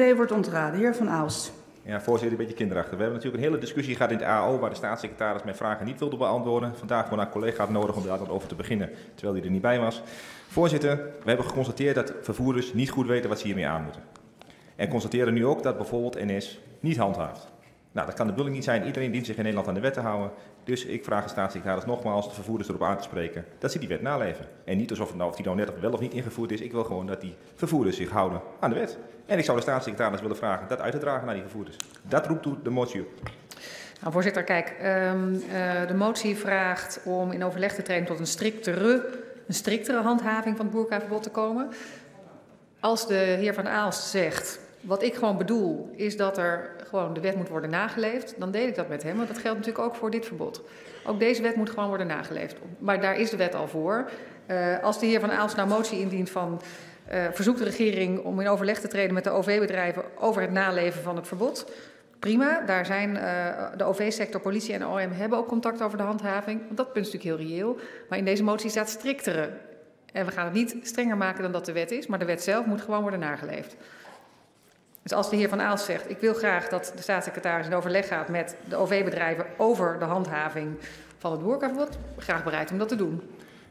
T wordt ontraden. Heer Van Aalst. Ja, voorzitter, een beetje kinderachtig. We hebben natuurlijk een hele discussie gehad in het AO waar de staatssecretaris mijn vragen niet wilde beantwoorden. Vandaag gewoon haar collega nodig om daar dan over te beginnen, terwijl hij er niet bij was. Voorzitter, we hebben geconstateerd dat vervoerders niet goed weten wat ze hiermee aan moeten. En constateren nu ook dat bijvoorbeeld NS niet handhaaft. Nou, dat kan de bedoeling niet zijn. Iedereen dient zich in Nederland aan de wet te houden. Dus ik vraag de staatssecretaris nogmaals de vervoerders erop aan te spreken dat ze die wet naleven. En niet alsof het nou, of die nou net wel of niet ingevoerd is. Ik wil gewoon dat die vervoerders zich houden aan de wet. En ik zou de staatssecretaris willen vragen dat uit te dragen naar die vervoerders. Dat roept de motie op. Nou, voorzitter, kijk, um, uh, de motie vraagt om in overleg te treden tot een striktere, een striktere handhaving van het boerkaverbod te komen. Als de heer Van Aalst zegt, wat ik gewoon bedoel, is dat er gewoon de wet moet worden nageleefd, dan deel ik dat met hem. Want dat geldt natuurlijk ook voor dit verbod. Ook deze wet moet gewoon worden nageleefd. Maar daar is de wet al voor. Uh, als de heer Van Aalst nou motie indient van uh, verzoekt de regering om in overleg te treden met de OV-bedrijven over het naleven van het verbod. Prima, daar zijn uh, de OV-sector, politie en OM hebben ook contact over de handhaving. Dat punt is natuurlijk heel reëel. Maar in deze motie staat striktere. En we gaan het niet strenger maken dan dat de wet is, maar de wet zelf moet gewoon worden nageleefd. Dus als de heer Van Aals zegt, ik wil graag dat de staatssecretaris in overleg gaat met de OV-bedrijven over de handhaving van het boerkaverbod, graag bereid om dat te doen.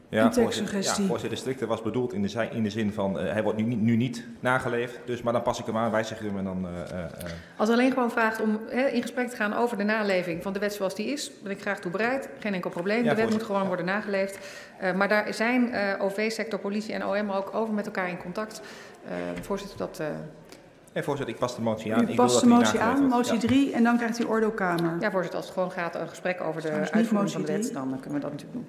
Ja, voorzitter, ja, voorzitter, strikte was bedoeld in de, in de zin van uh, hij wordt nu, nu, niet nageleefd. Dus, maar dan pas ik hem aan, wijzig hem en dan. Uh, uh, Als alleen gewoon vraagt om he, in gesprek te gaan over de naleving van de wet zoals die is, ben ik graag toe bereid. Geen enkel probleem. Ja, de wet moet gewoon ja. worden nageleefd. maar daar zijn OV-sector, politie en OM ook over met elkaar in contact. voorzitter, dat. Nee, voorzitter, ik pas de motie aan. U past de motie aan, motie 3, ja. en dan krijgt u orde op Kamer. Ja, voorzitter, als het gewoon gaat een gesprek over de uitvoering van de wet, dan kunnen we dat natuurlijk doen.